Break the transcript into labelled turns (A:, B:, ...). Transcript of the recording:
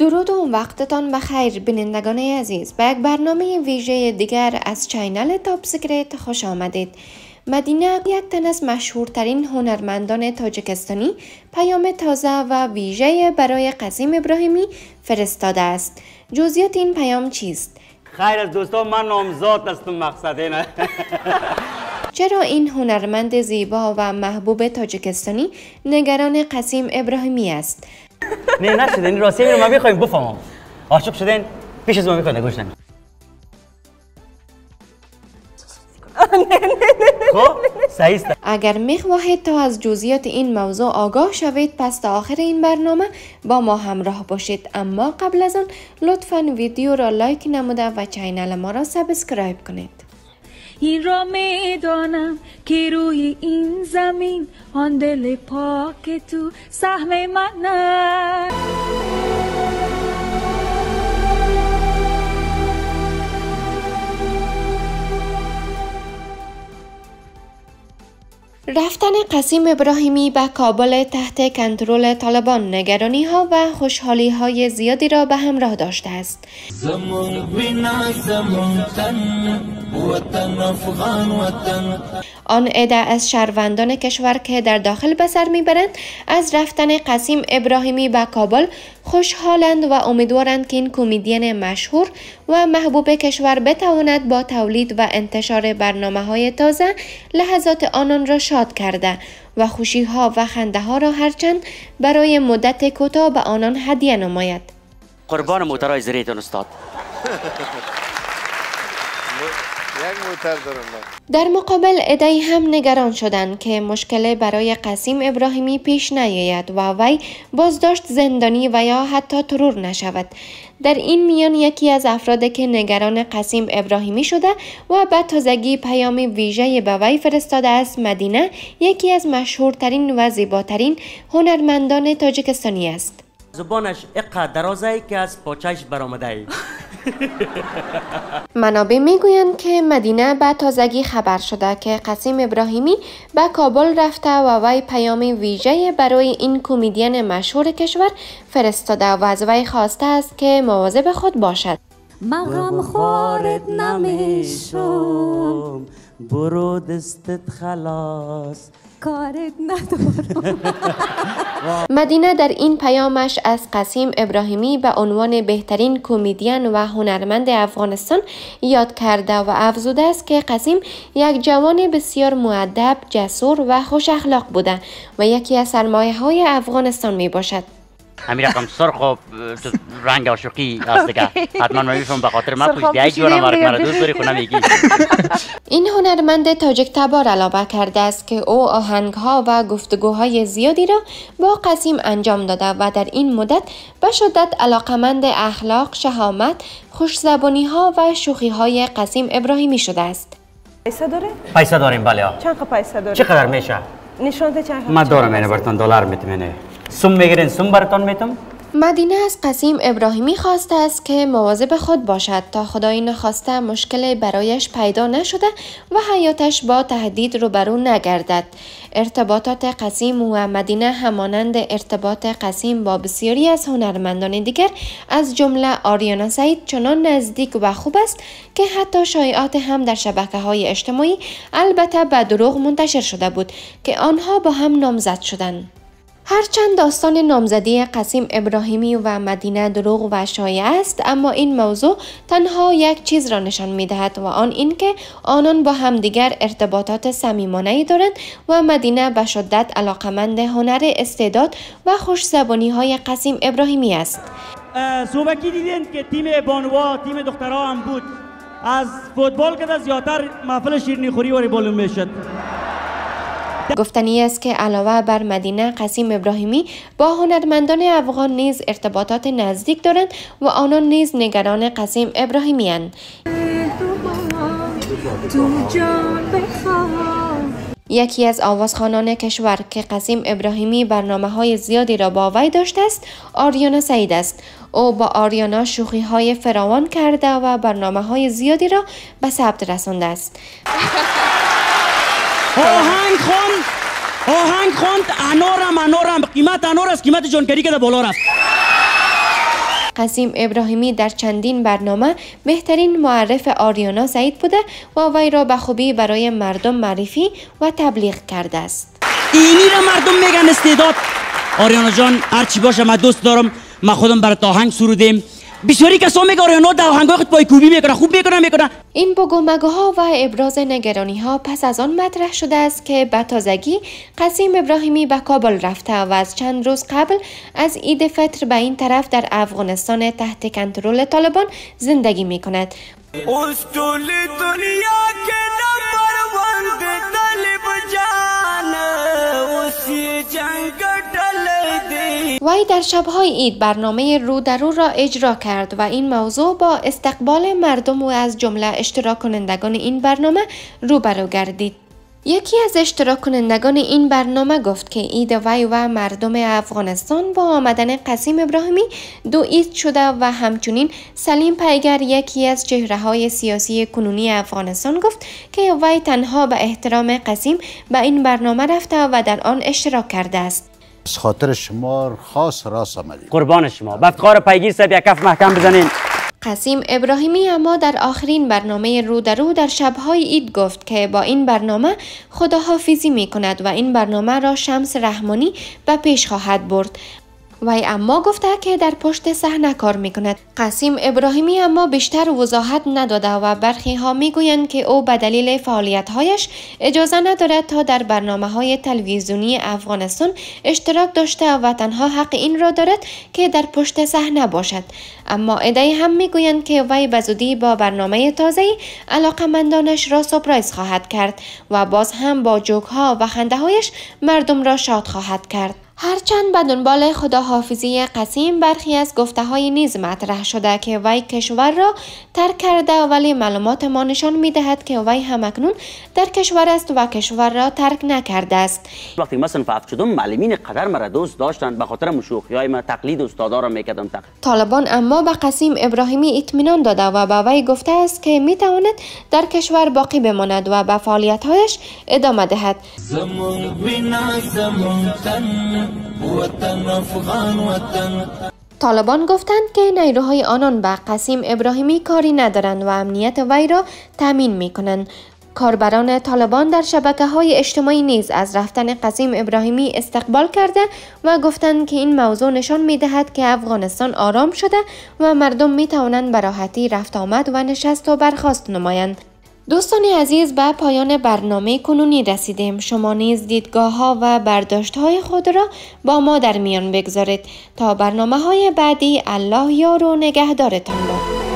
A: درود و وقتتان بخیر بینندگان عزیز. به یک برنامه ویژه دیگر از channel Top Secret خوش آمدید. مدینه یک تن از مشهورترین هنرمندان تاجکستانی پیام تازه و ویژه برای قسیم ابراهیمی فرستاده است. جزئیات این پیام چیست؟
B: خیر از دوستان من نامزاد هستم مقصد نه
A: چرا این هنرمند زیبا و محبوب تاجکستانی نگران قسیم ابراهیمی است؟
B: نه نشده این راستی رو ما بخوایم بفهمم. عاشق شدین پیش از ما می‌خواین گوش خب صحیح است.
A: اگر می‌خواهید تا از جزئیات این موضوع آگاه شوید پس تا آخر این برنامه با ما همراه باشید. اما قبل از آن لطفا ویدیو را لایک نموده و channel ما را subscribe کنید.
C: این را می‌دانم که روی این زمین آن دل پاک تو سهم من است.
A: قسیم ابراهیمی به کابل تحت کنترل طالبان نگرانی ها و خوشحالی های زیادی را به همراه داشته است.
D: زمون بنا زمون تن وطن افغان وطن
A: آن عده از شهروندان کشور که در داخل به سر می‌برند از رفتن قسیم ابراهیمی به کابل خوشحالند و امیدوارند که این کمدین مشهور و محبوب کشور بتواند با تولید و انتشار برنامه های تازه لحظات آنان را شاد کرده و خوشی ها و خنده ها را هرچند برای مدت کوتاه به آنان هدیه نماید.
B: قربان موترهای زریتون استاد
E: یک موتر دارم من
A: در مقابل ادهی هم نگران شدند که مشکل برای قسیم ابراهیمی پیش نیاید و وی بازداشت زندانی و یا حتی ترور نشود. در این میان یکی از افراد که نگران قسیم ابراهیمی شده و به تازگی پیام ویژه به وی فرستاده است مدینه یکی از مشهورترین و زیباترین هنرمندان تاجکستانی است.
B: زبانش اقا درازه که از پاچش برآمده ای.
A: منابع می‌گویند که مدینه به تازگی خبر شده که قسیم ابراهیمی به کابل رفته و وی پیام ویژه برای این کمدین مشهور کشور فرستاده و از وی خواسته است که مواظب خود باشد.
C: من غم خارت نمیشم.
B: برو دستت خلاص.
C: کارت ندارم
A: مدینه در این پیامش از قسیم ابراهیمی به عنوان بهترین کمدین و هنرمند افغانستان یاد کرده و افزوده است که قسیم یک جوان بسیار معدب، جسور و خوش اخلاق بوده و یکی از سرمایه های افغانستان می باشد.
B: همین رقم سرخ و رنگ عاشقی است دیگه حتما من میفهم به خاطر من پوش دیگه جوانم
C: پیشیده
B: مرد مرا. دوست داری خونه میگی
A: این هنرمند تاجک تبار علاوه کرده است که او آهنگها و گفتگوهای زیادی را با قسیم انجام داده و در این مدت به شدت علاقمند اخلاق، شهامت، خوشزبانی ها و شوخی های قسیم ابراهیمی شده است.
F: پیسه داره؟
B: پیسه داریم بله ها.
F: چند پیسه داره؟
B: چقدر میشه
F: نشان ده چند
B: من دارم اینه برتون دلار میتم سوم می‌گیرین براتون میتم
A: مدینه از قسیم ابراهیمی خواسته است که مواظب خود باشد تا خدای نخواسته مشکل برایش پیدا نشده و حیاتش با تهدید روبرو نگردد. ارتباطات قسیم و مدینه همانند ارتباط قسیم با بسیاری از هنرمندان دیگر از جمله آریانا سعید چنان نزدیک و خوب است که حتی شایعات هم در شبکه های اجتماعی البته به دروغ منتشر شده بود که آنها با هم نامزد شدند. هرچند داستان نامزدی قسیم ابراهیمی و مدینه دروغ و شایع است اما این موضوع تنها یک چیز را نشان می دهد و آن اینکه آنان با همدیگر ارتباطات صمیمانه دارند و مدینه به شدت علاقمند هنر استعداد و خوش های قسیم ابراهیمی است.
G: صوبکی دیدین که تیم بانوا تیم دخترها هم بود. از فوتبال که زیادتر محفل شیرینی خوری و می‌شد.
A: گفتنی است که علاوه بر مدینه قسیم ابراهیمی با هنرمندان افغان نیز ارتباطات نزدیک دارند و آنان نیز نگران قسیم ابراهیمی هستند. یکی از آوازخوانان کشور که قسیم ابراهیمی برنامه های زیادی را با وی داشته است آریانا سعید است او با آریانا شوخی های فراوان کرده و برنامه های زیادی را به ثبت رسانده است
G: آهنگ خوند. آهنگ خوند. انارم انارم. قیمت انار است. قیمت جانکری که در بالا رفت.
A: قسیم ابراهیمی در چندین برنامه بهترین معرف آریانا سعید بوده و وی را به خوبی برای مردم معرفی و تبلیغ کرده است.
G: اینی را مردم میگن استعداد. آریانا جان هرچی باشه من دوست دارم. من خودم برای آهنگ سرودیم. بسیاری کسا میگه آریانا در آهنگای خود پایکوبی می‌کنه خوب می‌کنه می‌کنه
A: این بگو مگوها و ابراز نگرانی ها پس از آن مطرح شده است که به تازگی قسیم ابراهیمی به کابل رفته و از چند روز قبل از عید فطر به این طرف در افغانستان تحت کنترل طالبان زندگی می کند. وی در شبهای عید برنامه رو در رو را اجرا کرد و این موضوع با استقبال مردم و از جمله اشتراک کنندگان این برنامه روبرو گردید. یکی از اشتراک کنندگان این برنامه گفت که عید وی و مردم افغانستان با آمدن قسیم ابراهیمی دو عید شده و همچنین سلیم پیگر یکی از چهره های سیاسی کنونی افغانستان گفت که وی تنها به احترام قسیم به این برنامه رفته و در آن اشتراک کرده است.
H: از خاطر شما خاص راست آمدیم
G: قربان شما. به افتخار پیگیر صاحب یک کف محکم بزنین.
A: قسیم ابراهیمی اما در آخرین برنامه رو در رو در شبهای عید گفت که با این برنامه خداحافظی می کند و این برنامه را شمس رحمانی به پیش خواهد برد. وی اما گفته که در پشت صحنه کار می کند. قسیم ابراهیمی اما بیشتر وضاحت نداده و برخی ها می گویند که او به دلیل فعالیت هایش اجازه ندارد تا در برنامه های تلویزیونی افغانستان اشتراک داشته و تنها حق این را دارد که در پشت صحنه باشد. اما ادعی هم می گویند که وی به زودی با برنامه تازه علاقمندانش را سپرایز خواهد کرد و باز هم با جوک ها و خنده هایش مردم را شاد خواهد کرد. هرچند به دنبال خداحافظی قسیم برخی از گفته های نیز مطرح شده که وی کشور را ترک کرده ولی معلومات ما نشان می دهد که وی همکنون در کشور است و کشور را ترک نکرده است.
I: وقتی صنف هفت شدم معلمین قدر مرا دوست داشتند به خاطر مشوخی های من تقلید استادا را می‌کردم. تق...
A: طالبان اما به قسیم ابراهیمی اطمینان داده و به وی گفته است که می تواند در کشور باقی بماند و به فعالیت‌هایش ادامه دهد.
D: بنا تن. وطن افغان وطن
A: طالبان گفتند که نیروهای آنان به قسیم ابراهیمی کاری ندارند و امنیت وی را تامین می کنند. کاربران طالبان در شبکه های اجتماعی نیز از رفتن قسیم ابراهیمی استقبال کرده و گفتند که این موضوع نشان می دهد که افغانستان آرام شده و مردم می توانند به راحتی رفت آمد و نشست و برخاست نمایند. دوستان عزیز به پایان برنامه کنونی رسیدیم. شما نیز دیدگاه ها و برداشت های خود را با ما در میان بگذارید. تا برنامه های بعدی الله یار و نگهدارتان باد.